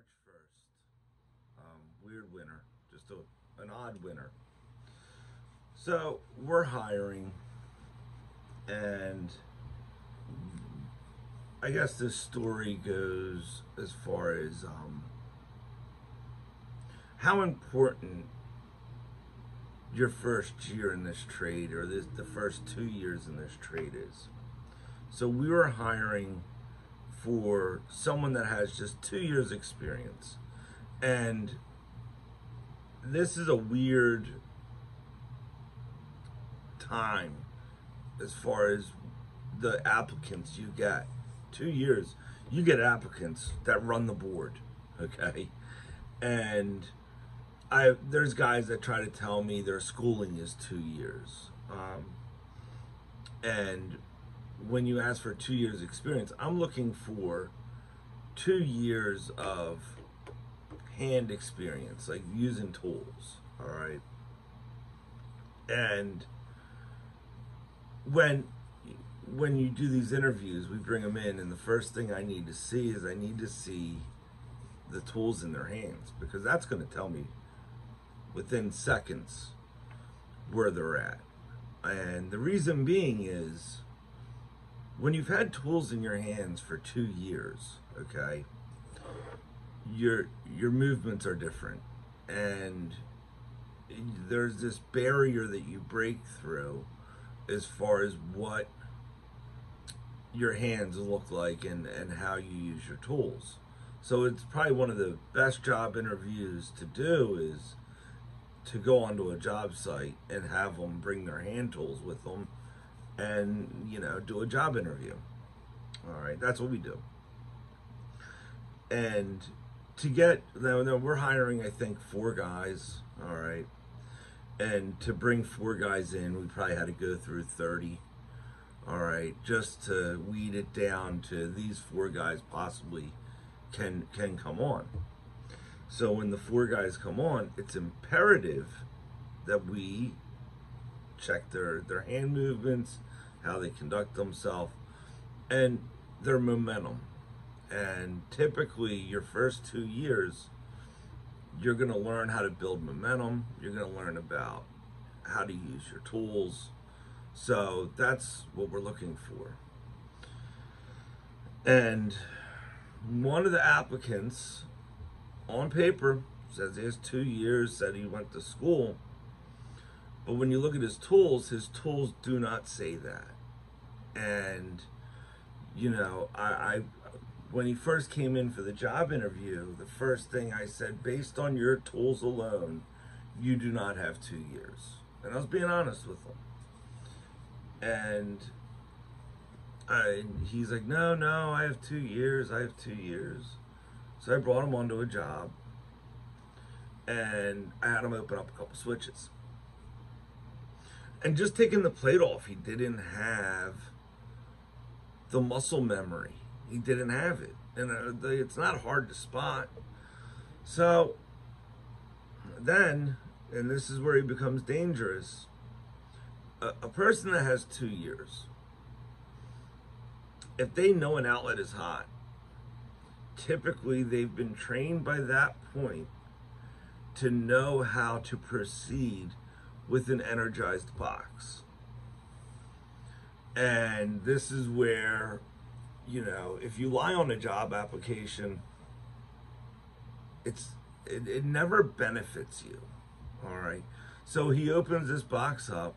March 1st. Um, weird winter, just a, an odd winter. So we're hiring, and I guess this story goes as far as um, how important your first year in this trade or this, the first two years in this trade is. So we were hiring for someone that has just two years experience. And this is a weird time as far as the applicants you get. Two years, you get applicants that run the board, okay? And I there's guys that try to tell me their schooling is two years. Um, and when you ask for two years experience, I'm looking for two years of hand experience, like using tools. All right. And when when you do these interviews, we bring them in, and the first thing I need to see is I need to see the tools in their hands because that's going to tell me within seconds where they're at. And the reason being is when you've had tools in your hands for two years, okay, your your movements are different, and there's this barrier that you break through as far as what your hands look like and, and how you use your tools. So it's probably one of the best job interviews to do is to go onto a job site and have them bring their hand tools with them and you know do a job interview. All right that's what we do. And to get now, now we're hiring i think four guys all right? And to bring four guys in we probably had to go through 30 all right? Just to weed it down to these four guys possibly can can come on. So when the four guys come on it's imperative that we check their their hand movements how they conduct themselves, and their momentum. And typically, your first two years, you're going to learn how to build momentum. You're going to learn about how to use your tools. So that's what we're looking for. And one of the applicants on paper says he has two years, said he went to school. But when you look at his tools, his tools do not say that. And, you know, I, I when he first came in for the job interview, the first thing I said, based on your tools alone, you do not have two years. And I was being honest with him. And I, he's like, no, no, I have two years. I have two years. So I brought him onto a job and I had him open up a couple switches and just taking the plate off, he didn't have the muscle memory. He didn't have it, and uh, it's not hard to spot. So then, and this is where he becomes dangerous. A, a person that has two years, if they know an outlet is hot, typically they've been trained by that point to know how to proceed with an energized box. And this is where, you know, if you lie on a job application, it's it, it never benefits you. All right. So he opens this box up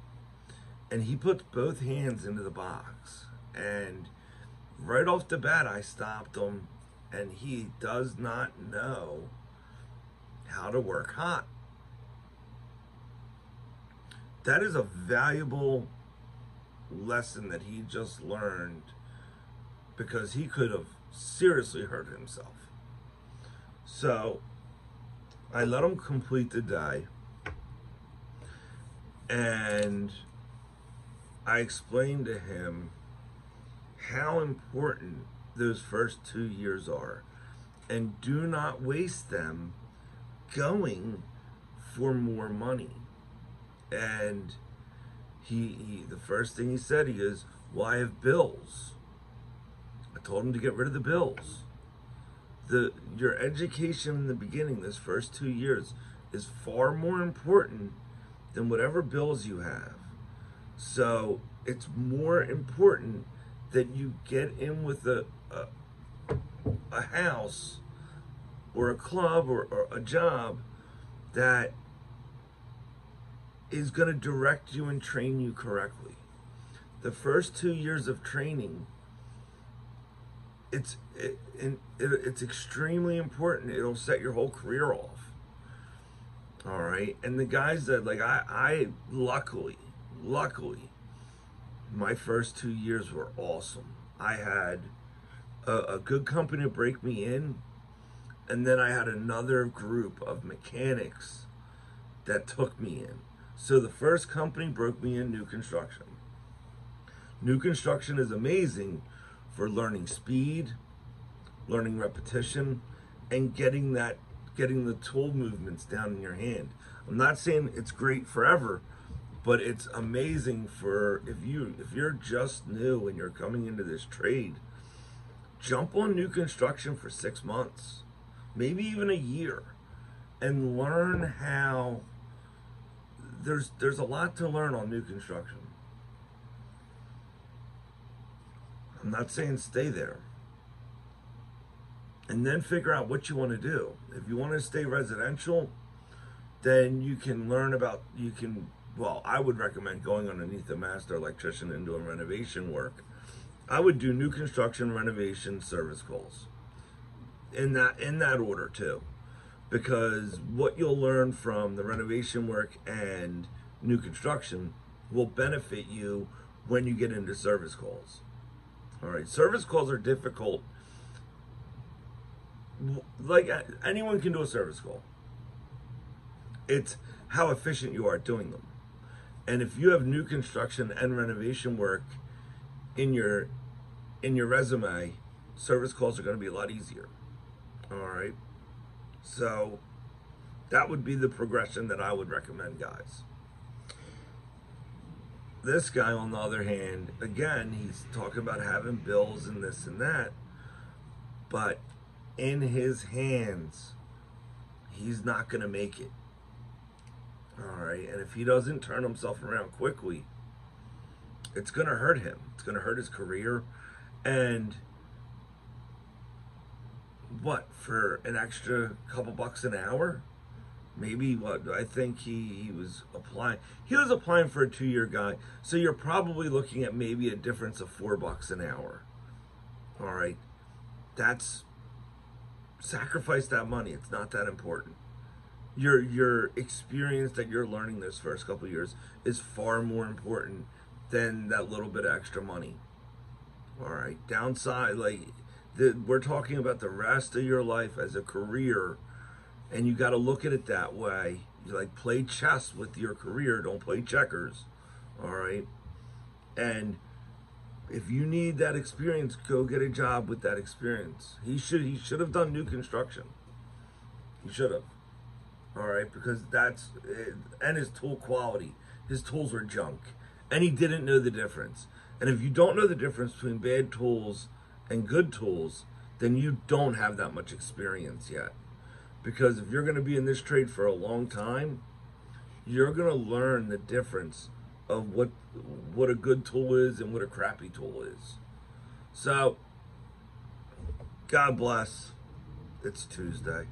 and he puts both hands into the box. And right off the bat, I stopped him, and he does not know how to work hot that is a valuable lesson that he just learned because he could have seriously hurt himself. So I let him complete the day and I explained to him how important those first two years are. And do not waste them going for more money and he, he the first thing he said he goes well i have bills i told him to get rid of the bills the your education in the beginning, this first two years, is far more important than whatever bills you have. So it's more important that you get in with a a, a house or a club or, or a job that is going to direct you and train you correctly. The first two years of training, it's it, it, it's extremely important. It'll set your whole career off. All right, and the guys that like I, I luckily, luckily, my first two years were awesome. I had a, a good company to break me in, and then I had another group of mechanics that took me in. So the first company broke me in new construction. New construction is amazing for learning speed, learning repetition, and getting that getting the tool movements down in your hand. I'm not saying it's great forever, but it's amazing for if you if you're just new and you're coming into this trade, jump on new construction for 6 months, maybe even a year and learn how there's there's a lot to learn on new construction. I'm not saying stay there. And then figure out what you want to do. If you want to stay residential, then you can learn about you can well, I would recommend going underneath a master electrician and doing renovation work. I would do new construction, renovation, service calls. In that in that order too because what you'll learn from the renovation work and new construction will benefit you when you get into service calls. All right, service calls are difficult. Like anyone can do a service call. It's how efficient you are doing them. And if you have new construction and renovation work in your in your resume, service calls are going to be a lot easier. All right. So that would be the progression that I would recommend, guys. This guy, on the other hand, again, he's talking about having bills and this and that, but in his hands, he's not going to make it. All right. And if he doesn't turn himself around quickly, it's going to hurt him. It's going to hurt his career. And what for an extra couple bucks an hour? Maybe what i think he, he was applying he was applying for a two-year guy so you're probably looking at maybe a difference of four bucks an hour. All right. That's sacrifice that money. It's not that important. Your your experience that you're learning those first couple years is far more important than that little bit of extra money. All right. Downside like the, we're talking about the rest of your life as a career, and you got to look at it that way. You like play chess with your career, don't play checkers. All right, and if you need that experience, go get a job with that experience. He should he should have done new construction. He should have. All right, because that's eh, and his tool quality. His tools were junk, and he didn't know the difference. And if you don't know the difference between bad tools and good tools, then you don't have that much experience yet. Because if you're going to be in this trade for a long time, you're going to learn the difference of what what a good tool is and what a crappy tool is. So, God bless. It's Tuesday.